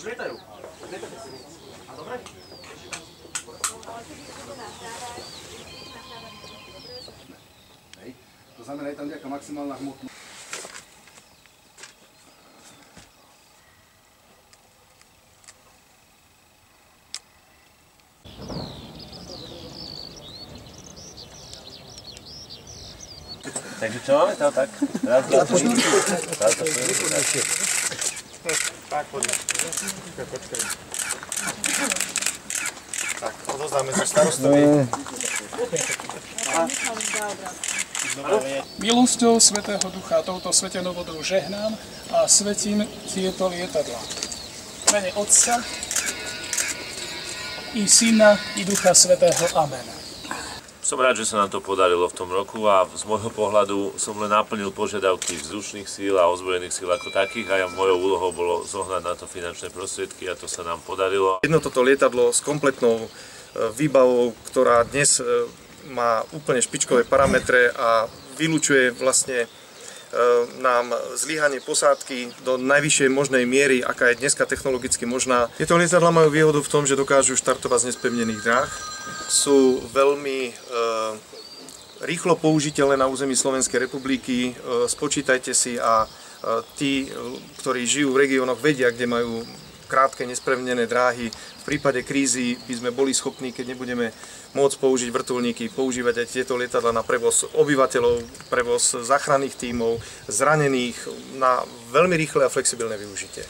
Lietajú. Lietate si. A dobre? Hej. To znamená, je tam nejaká maximálna hmotnosť. Takže čo máme to tak? Raz, dva, tri. Raz, dva, tri. Tak, odozdáme sa starostovi. Milosťou Svetého Ducha touto svetenou vodou žehnám a svetím tieto lietadla. Mene Otca i Syna i Ducha Svetého. Amen. Som rád, že sa nám to podarilo v tom roku a z môjho pohľadu som len naplnil požiadavky vzdušných síl a ozbrojených síl ako takých a ja mojou úlohou bolo zohnať na to finančné prostriedky a to sa nám podarilo. Jedno toto lietadlo s kompletnou e, výbavou, ktorá dnes e, má úplne špičkové parametre a vylučuje vlastne nám zlyhanie posádky do najvyššej možnej miery, aká je dneska technologicky možná. Tieto lietadla majú výhodu v tom, že dokážu štartovať z nespevnených dráh. Sú veľmi e, rýchlo použiteľné na území Slovenskej republiky. E, spočítajte si a e, tí, e, ktorí žijú v regiónoch, vedia, kde majú krátke nesprevnené dráhy. V prípade krízy by sme boli schopní, keď nebudeme môcť použiť vrtulníky, používať aj tieto lietadla na prevoz obyvateľov, prevoz záchranných tímov, zranených, na veľmi rýchle a flexibilné využitie.